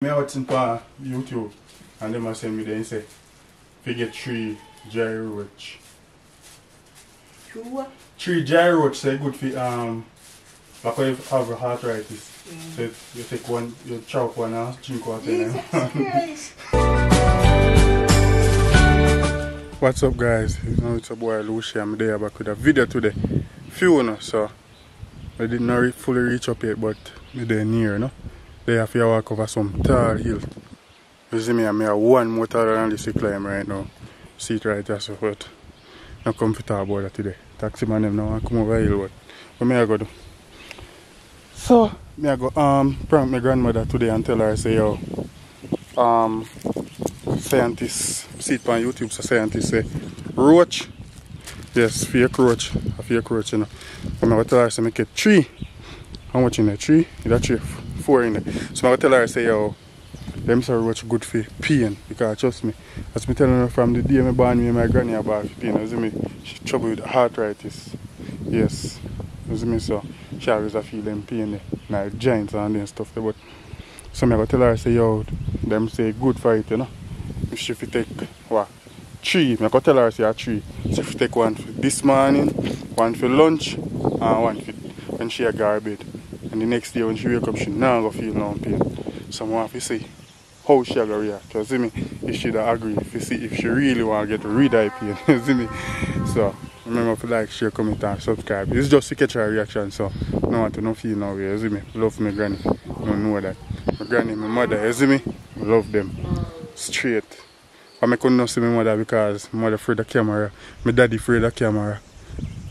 Me watching for YouTube and them send me there say figure three dry roach. True? Three dry roach say good for um like when you have arthritis. So you- you take one, you chop one and drink water. Jesus What's up guys? You know it's a boy Luci I'm there back with a video today. Few no so I did not fully reach up yet but me there near no. They have to walk over some tall hill. You see me I'm here one more taller than this climb right now. See it right there so but not comfortable about that today. Taxi man them now want come over hill but what me I go do? So me I go um prank my grandmother today and tell her I say yo um scientists see it on YouTube so scientists say roach yes fake roach a fake roach you know and I tell her I say make it three how much in there three is that three Four in there so I tell her I say yo them say roach good for pain because trust me as me telling her from the day me born me and my granny about pain you see me she trouble with arthritis. Yes you see me so she always a feel them pain there like joints and stuff but so I go tell her I say yo them say good for it you know? If she take what three I go tell her I say a three. So if you take one for this morning one for lunch and one for when she a bed and the next day when she wake up she not go feel no pain. So I want to see how she a go react. You see me? If she da agree if you see if she really want to get rid of pain. You see me? So remember to like share comment and subscribe. It's just to catch her reaction so no want to no feel no way. You see me? Love my granny. No know that. My granny my mother you see me? Love them. Straight. I couldn't see my mother because mother afraid of camera. My daddy afraid of camera.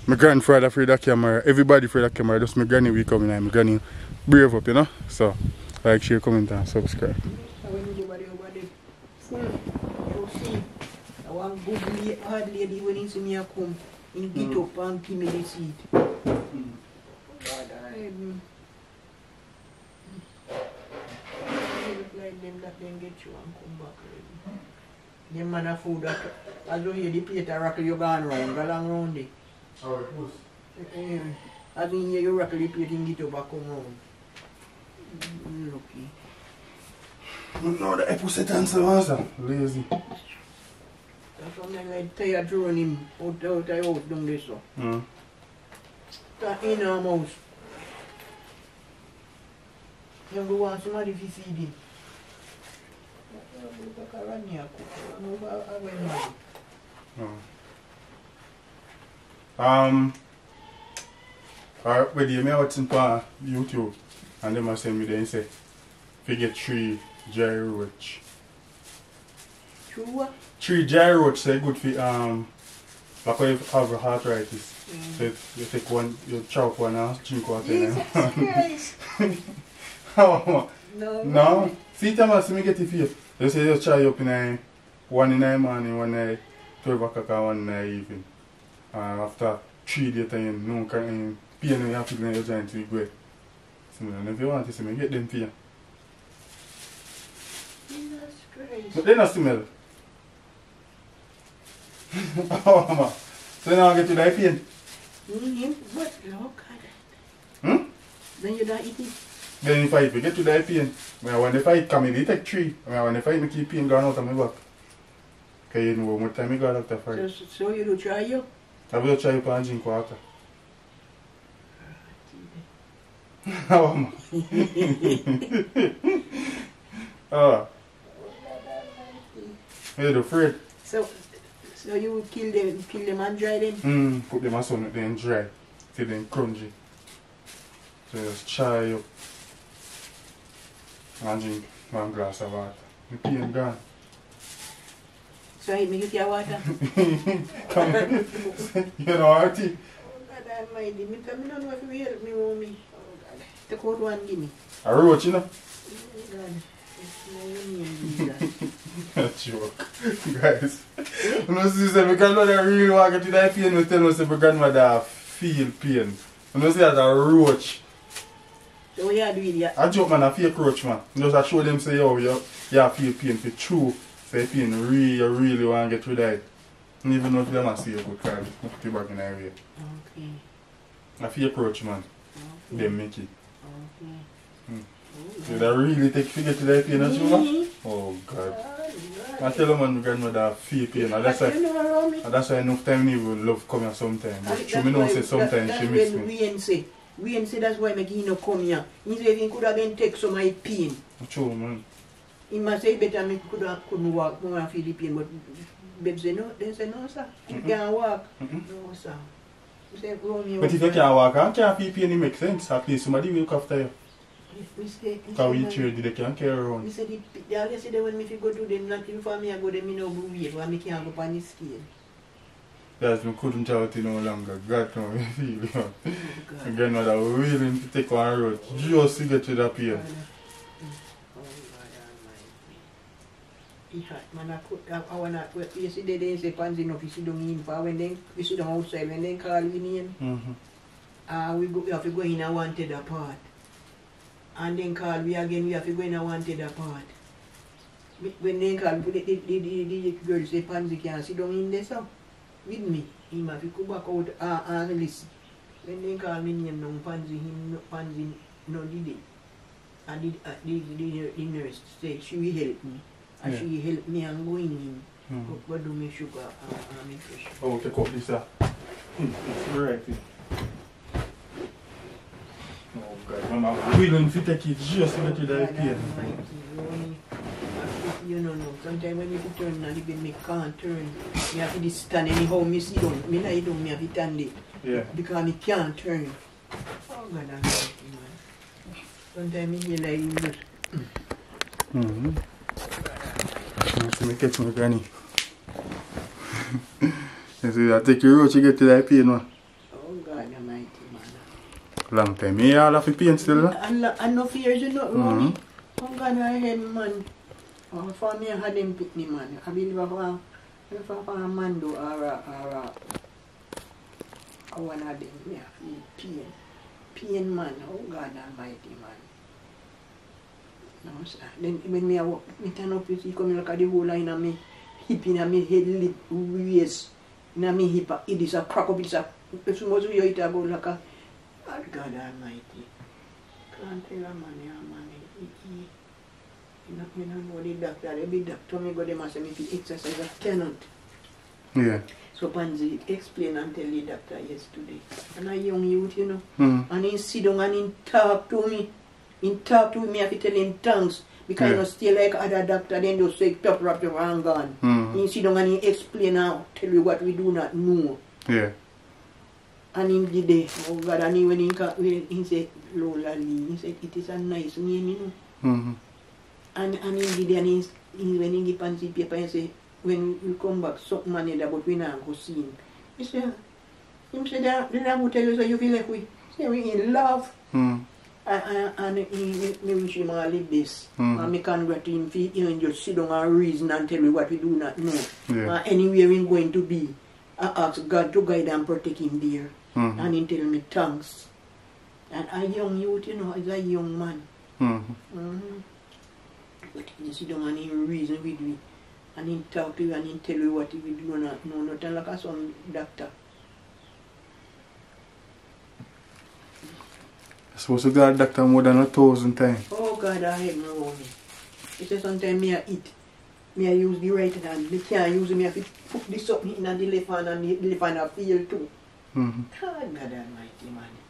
My grandfather afraid of camera. Everybody afraid of camera. Just my granny we coming and my granny brave up, you know. So like share, comment and subscribe. So when you over there, over there, full, you see, I want good hard lady when he see me come, he get Mm. up and give me the seat. God, I mm. They look like them that them get you and come back already. Them man a food that, as you hear the plate a rockle you gone round, go along round it. Eh, As in here you rockle the plate and get up and come round. Mm, Lucky. No, the opposite answer answer. Lazy. That's why I'm like tired to run him out, out the house down there so. Mm. That in our house. You go want somebody to feed him. Look at Rania cook. I know how I went mad. No. Um Alright, with me a watching for YouTube and them a send me there and say get three dry roach. True? Three dry roach say good for um like when you have arthritis. Mm. So you, you take one, you chop one and drink water. Jesus. Christ. no, No. no. See, Thomas, me get it for you. You say you try up in a, one in the morning, one in 12 o'clock and one in the evening. And after three days, time, no can pain you have to your joint to go. So then if you want to see me, get them for you. Jesus Christ. But they not smell. oh, man. So now get to that pain. Mm-hmm. But. Hmm? Then you don't eat it. Then if I get to that pain, when when the fight come in, they take three. When when the fight me keep pain gone out of my back. Because you know, more time I got after fight. So, so you do try you. I will try to drink water. oh, man. oh, you're afraid? So, so you would kill them, kill them and dry them. Mm, put them on sun, then dry, till then crunchy. So just try up and drink one glass of water. The pain gone. So I make you get water. Come on. you know, Artie. Oh God Almighty, me tell me don't know if you help me, mommy. Oh God, take out one, give me. A roach, you know? Oh God, it's no name, Jesus. joke. Guys, you know, see, say, my grandmother really want to get to that pain, we tell us say my grandmother feel pain. You know, see that a roach. So what you do with? A joke, man, a fake roach, man. You just a show them, say, yo, you, you feel pain for true. Pain really, you really want to get rid of it. And even though them a see you good, card, put it back in the area. Okay, A fake approach, man. okay, Them make it. okay. Hmm. Did I really take get to that pain well? Mhm. Oh God. Oh, I tell you man, my grandmother feel pain and that's why You know around me. and that's why enough time me will love come here sometime. But me know that's say sometimes that- she that's miss me. Wayne say, Wayne say that's why I make he no come here. He say if he could have been take some of his pain. True man. Imanse yi bet ame kou do ak koun wak, moun an Filipye mot, bet zenon, den zenon sa, ki gen wak, non sa. But if you can't walk and can't pee pain, it makes sense. At least somebody will look after you. Because we sure they can't carry around. We said, they always say that when me if you go to them, nothing for me, I go them, me no go wave, and me can't go on the scale. Yes, we couldn't out in no longer. God no, we feel. Grandmother was willing to take one road just to get to the pier. Wanna well, you see they they say pansy no fi sit down in for when they we sit down outside when they call we name Mm-hmm. uh, we go we have to go in a wanted apart. And then call we again we have to go in a wanted apart. When they call the, the, the, the, the girl say pansy can sit down in there so with me. He have to go back out uh, and listen. When they call me name no pansy him no pansy no did it. And the, uh, the, the, the nurse say she will help me. And Yeah. she help me and going in. Mm-hmm. Go, go do me sugar and, and me pressure. Oh, take up this. Uh. It's right. Oh God, Mama willing to take it just to get to that God pain. Almighty, Ronnie. You know, no. Sometimes when you turn and the bed, me can't turn. Me have to just stand anyhow. Me sit down. Me lie down. Me have to stand there Yeah. because me can't turn. Oh God Almighty, man. Sometimes me hear like you just. Mm-hmm. So me catch my granny. you see, I take your road to get to that pain, man. Oh God Almighty, man. Long time. Me all have pain still, and no fears, you know, Ronnie. Mhm. Oh God, I had man. Oh, for me, I had them pick me, man. I believe I if I a man do or a, or a, I want to them, me I pain. Pain, man. Oh God Almighty, man. No, sir. Then when me, I walk, me turn up, you see, look at the whole line of me, hip in me head, lip, waist, in me hip, it is a crack up, it's a, if you must hear it a, oh God Almighty. Can't tell a man, yeah, man. You know, me don't know the doctor. Be doctor me go say me fi exercise. I cannot. Yeah. So Pansy explain and tell the doctor yesterday. And a young youth, you know. Mm-hmm. And he sit down and he talk to me. He talk to me, I tell him thanks. Because Yeah. you know, stay like other doctor, then just say top wrap your hand gone. Mm-hmm. He sit down and he explain and tell you what we do not know. Yeah. And him did it. Oh God, and he, when he, when he said Lola Lee, he said it is a nice name, you know. Mm-hmm. And, and he did and he, he, when he give Pansy paper, he say, when we come back, something money there, but we not go see him. He say, him that, then I will tell you, so you feel like we, say we in love. Mm-hmm. And, he, me wish him all the best. Mhm. And me congratulate him for even just sit down and reason and tell me what we do not know. Yeah. And anywhere going to be, I ask God to guide and protect him there. Mm-hmm. And he tell me thanks. And a young youth, you know, is a young man. Mm-hmm. Mm-hmm. But he sit down and he reason with me. And he talk to you and he tell you what he do not know. Nothing like a some doctor. I suppose to go to the doctor more than a thousand times. Oh God, I hate around me. He say sometimes me I eat. Me I use the right hand. Me can't use it. Me have to put this up in the left hand and the left hand I feel too. Mm-hmm. God, God Almighty, man.